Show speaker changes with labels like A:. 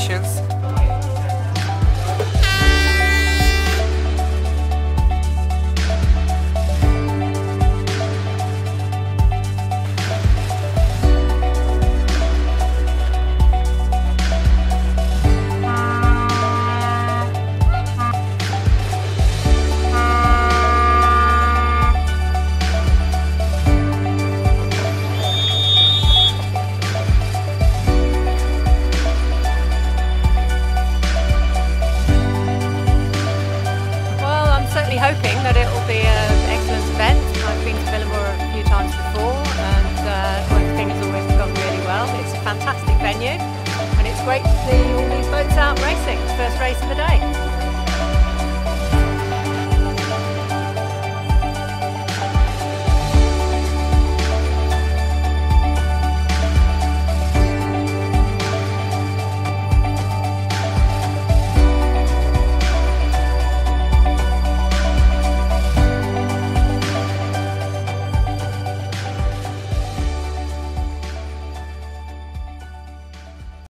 A: Congratulations.
B: Certainly hoping that it will be an excellent event. I've been to Vilamoura a few times before and uh, everything has always gone really well. It's a fantastic venue and it's great to see all these boats out racing. First race of the